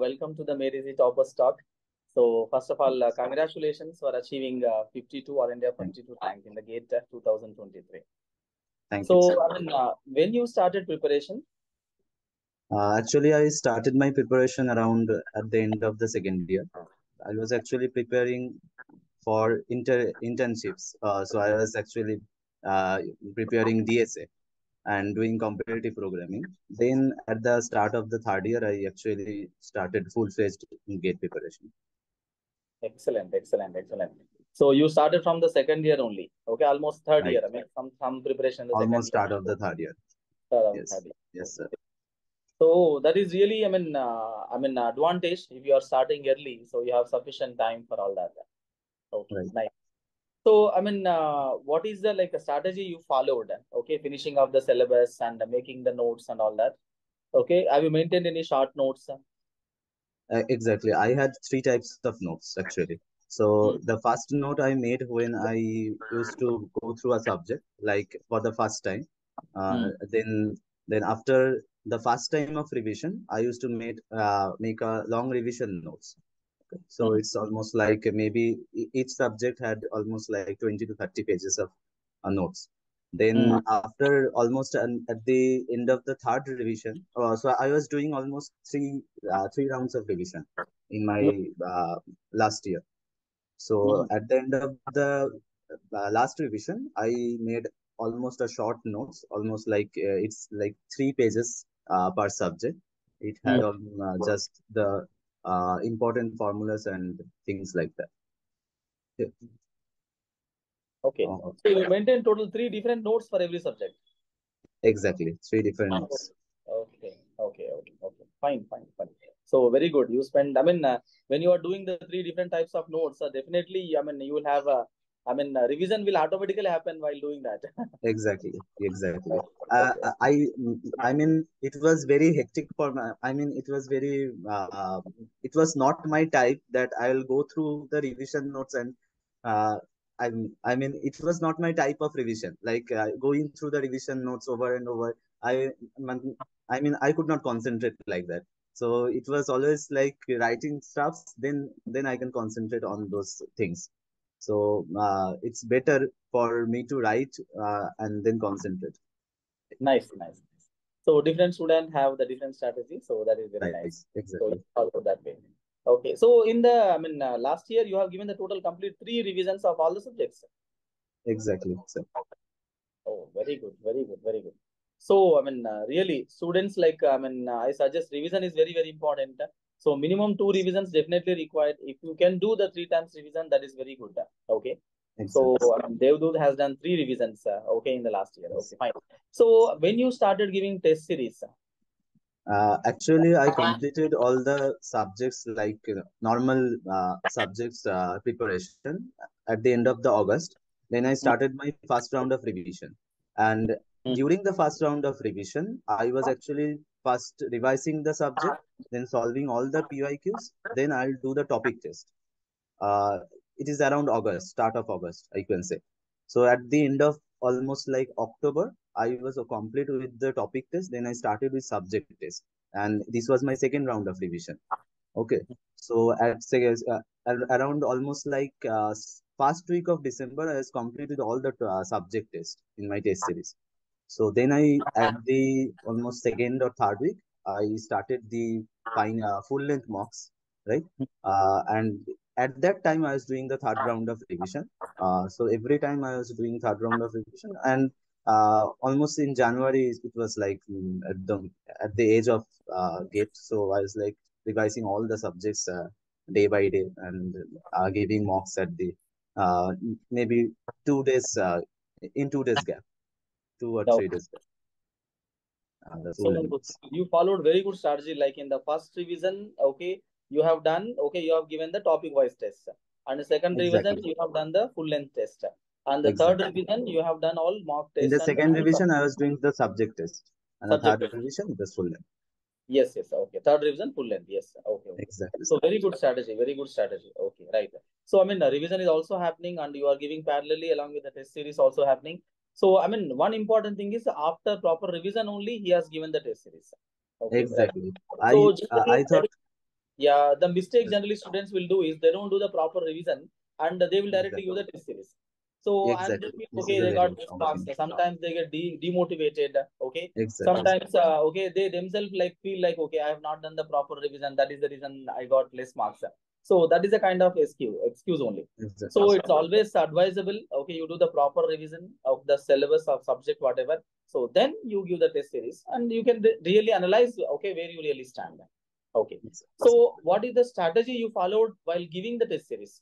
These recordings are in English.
welcome to the Made Easy Toppers Talk. So first of all, uh, congratulations for achieving uh, 52 All India 52 rank in the GATE uh, 2023. Thank So you. I mean, uh, when you started preparation, Uh, actually, I started my preparation around at the end of the second year. I was actually preparing for inter internships. Uh, so I was actually uh, preparing DSA and doing competitive programming. Then at the start of the third year, I actually started full-fledged GATE preparation. excellent, excellent, excellent. So you started from the second year only, okay, almost third Right. year. I mean, some some preparation the Almost start year. of the third year. Start Yes. third year. Yes, sir. So that is really, I mean, uh, I mean, advantage if you are starting early, so you have sufficient time for all that. Okay, Right. nice. So, I mean, uh, what is the like a strategy you followed? Okay, finishing off the syllabus and making the notes and all that. Okay, have you maintained any short notes? Uh, exactly. I had three types of notes actually. So Hmm. the first note I made when I used to go through a subject, like for the first time. Uh, Hmm. then then after the first time of revision, I used to make uh, make a long revision notes. So Hmm. it's almost like maybe each subject had almost like 20 to 30 pages of uh, notes. Then Hmm. after almost an, at the end of the third revision, uh, so I was doing almost three uh, three rounds of revision in my uh, last year. So Hmm. at the end of the uh, last revision, I made almost a short notes, almost like uh, it's like three pages uh, per subject. It had Hmm. um, uh, just the uh, important formulas and things like that. Yeah. Okay. Uh, So you maintain total three different notes for every subject. exactly, three different notes. Okay, okay, okay, okay. Fine, fine, fine. So very good. You spend, I mean, uh, when you are doing the three different types of notes, uh, definitely, I mean, you will have, uh, I mean, uh, revision will automatically happen while doing that. Exactly, exactly. Uh. I, I mean, it was very hectic for my, I mean, it was very, uh, it was not my type that I'll go through the revision notes and, uh, I, I mean, it was not my type of revision. Like uh, going through the revision notes over and over. I, I mean, I could not concentrate like that. So it was always like writing stuffs. Then, then I can concentrate on those things. So uh, it's better for me to write uh, and then concentrate. Nice, nice. So different students have the different strategy. So that is very Right, nice. ex- So exactly. you follow that way. Okay. So in the, I mean, uh, last year you have given the total complete three revisions of all the subjects. Exactly. So, Oh, very good, very good, very good. So, I mean, uh, really, students like, I mean, uh, I suggest revision is very, very important. So, minimum two revisions definitely required. If you can do the three times revision, that is very good. Okay. So, exactly. Mean, Devdut has done three revisions. Uh, okay, in the last year. Okay, fine. So, when you started giving test series, Uh, actually, I completed all the subjects like uh, normal uh, subjects uh, preparation at the end of the August. Then I started my first round of revision. And Mm. during the first round of revision, I was actually first revising the subject, then solving all the PYQs. Then I'll do the topic test. Uh, it is around August, start of August, I can say. So at the end of almost like October, I was complete with the topic test. Then I started with subject test, and this was my second round of revision. Okay, so at say uh, around almost like uh, first week of December, I has completed all the uh, subject test in my test series. So then I at the almost second or third week, I started the fine uh, full length mocks, right? Uh, and at that time, I was doing the third round of revision. Uh, so every time I was doing third round of revision, and uh, almost in January, it was like mm, at the at the age of uh, GATE. So I was like revising all the subjects uh, day by day and uh, giving mocks at the uh, maybe two days uh, in two days gap, two or three days ah, full So you followed very good strategy. Like in the first revision, okay, you have done, okay, you have given the topic wise test. And the second revision, you have done the full length test. And the third revision, you have done all mock tests In the second revision. I was doing the subject test, and the third test. revision, the full length. Yes, yes, okay. Third revision, full length. Yes, okay, okay. Exactly. So very good strategy, very good strategy. Okay, right. So I mean, the revision is also happening, and you are giving parallelly along with the test series also happening. So I mean, one important thing is after proper revision only he has given the test series. Okay. Exactly. I So uh, I thought Yeah, the mistake generally students will do is they don't do the proper revision and they will directly use the test series. So Exactly. and they feel, This okay, they got marks. Sometimes they get de demotivated. Okay. Exactly. Sometimes uh, okay, they themselves like feel like okay, I have not done the proper revision. That is the reason I got less marks. So that is a kind of excuse, excuse only. Exactly. So it's always advisable. Okay, you do the proper revision of the syllabus of subject, whatever. So then you give the test series and you can re- really analyze, okay, where you really stand. Okay. So what is the strategy you followed while giving the test series?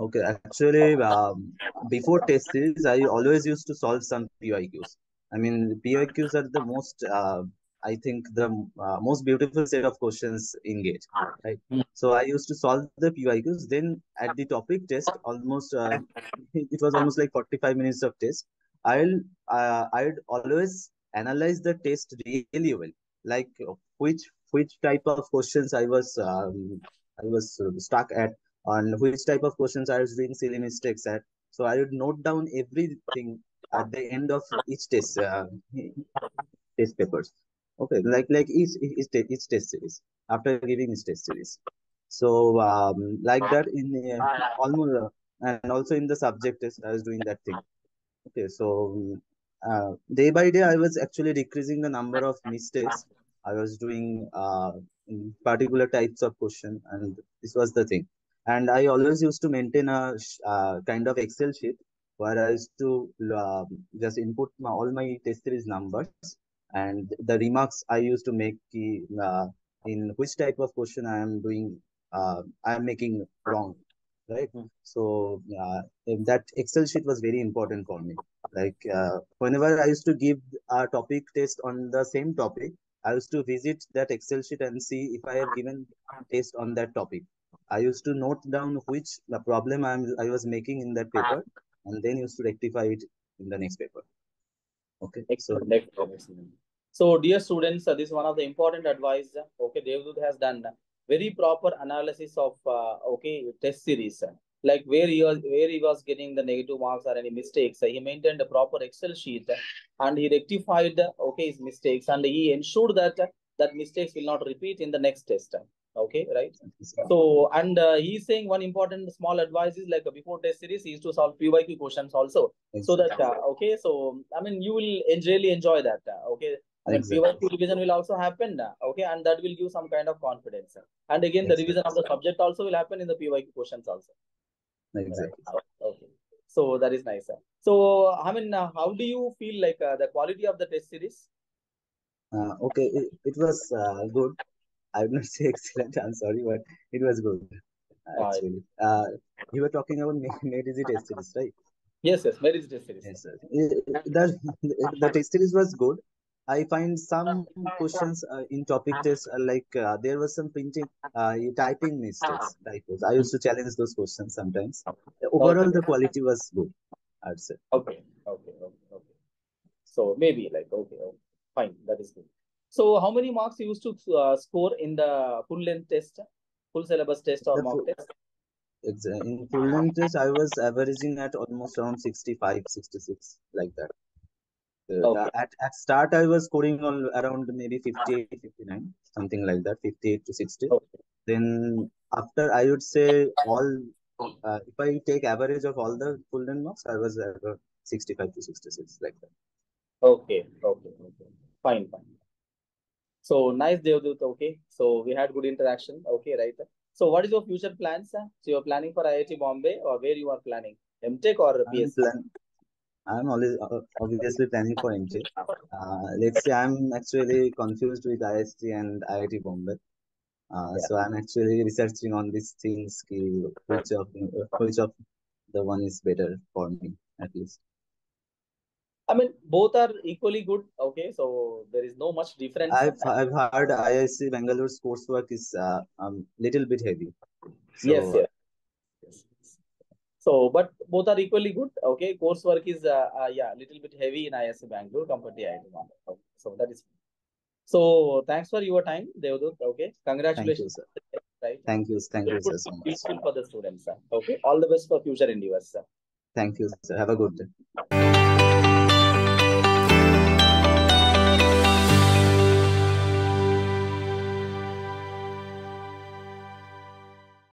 Okay, actually, um, before test series, I always used to solve some PYQs. I mean, PYQs are the most, uh, I think, the uh, most beautiful set of questions in GATE, right? Hmm. So I used to solve the PYQs. Then at the topic test, almost uh, it was almost like 45 minutes of test. I'll uh, I'd always analyze the test really well, like which which type of questions I was um, I was stuck at on which type of questions I was doing silly mistakes at. So I would note down everything at the end of each test uh, test papers. Okay, like like each each, each test series after giving each test series. So um, like that in uh, almost uh, and also in the subject test I was doing that thing. Okay, so uh, day by day I was actually decreasing the number of mistakes I was doing uh, particular types of question, and this was the thing. And I always used to maintain a uh, kind of Excel sheet where I used to uh, just input my, all my test series numbers and the remarks I used to make uh, in which type of question I am doing, uh, I am making wrong, right? Hmm. So uh, that Excel sheet was very important for me. Like uh, whenever I used to give a topic test on the same topic, I used to visit that Excel sheet and see if I have given test on that topic. I used to note down which the problem I'm, I was making in that paper and then used to rectify it in the next paper. Okay, Excellent. So, dear students, uh, this is one of the important advice. uh, Okay, Devdut has done uh, very proper analysis of uh, okay test series, uh, like where he was where he was getting the negative marks or any mistakes. He maintained a proper Excel sheet and he rectified okay his mistakes and he ensured that that mistakes will not repeat in the next test. Okay, right? So, and uh, he's saying one important small advice is like before test series, he used to solve PYQ questions also. So that, uh, okay, so I mean, you will en- really enjoy that. Uh, okay, Exactly. PYQ revision will also happen. Uh, okay, and that will give some kind of confidence. And again, the revision of the subject also will happen in the PYQ questions also. Exactly. Right? Okay, so that is nice. So, I mean, uh, how do you feel like uh, the quality of the test series? Uh, okay, it, it was uh, good. I would not say excellent. I'm sorry, but it was good uh, Uh, actually. Uh, you were talking about easy test series, right? yes, yes, the test series? Yes, sir. The the test series was good. I find some questions uh, in topic test are like uh, there was some printing, uh, typing mistakes, typos. I used to challenge those questions sometimes. Overall, the quality was good. I'd say. Okay, okay, okay, okay. So maybe like okay, okay, fine, that is good. So how many marks you used to uh, score in the full length test, full syllabus test or The mock full- test? In full length test, I was averaging at almost around 65, 66, like that. Okay. At, at start, I was scoring on around maybe 58, 59, something like that, 58 to 60. Okay. Then after, I would say all, uh, if I take average of all the full length marks, I was about 65 to 66, like that. Okay, okay, okay. Fine, fine. So nice, Devdut. Okay, so we had good interaction. Okay, right. So what is your future plans? sir? So you're planning for IIT Bombay or where you are planning? MTech or plan I'm always uh, obviously planning for MTech. Uh, let's say I'm actually confused with IISc and IIT Bombay. Uh, Yeah. so I'm actually researching on these things, which of which of the one is better for me at least. I mean, both are equally good. Okay, so there is no much difference. I've I've heard IISc Bangalore's coursework is uh, um little bit heavy. So Yes, yes. So, but both are equally good. Okay, coursework is uh, uh yeah, little bit heavy in IISc Bangalore compared to IIT. Okay, so that is. So thanks for your time, Devdut. Okay, thank you, congratulations. sir. Right, Thank you, thank you, sir, so much. useful for the students. sir. Okay, all the best for future endeavors. sir. Thank you, sir. Have a good day.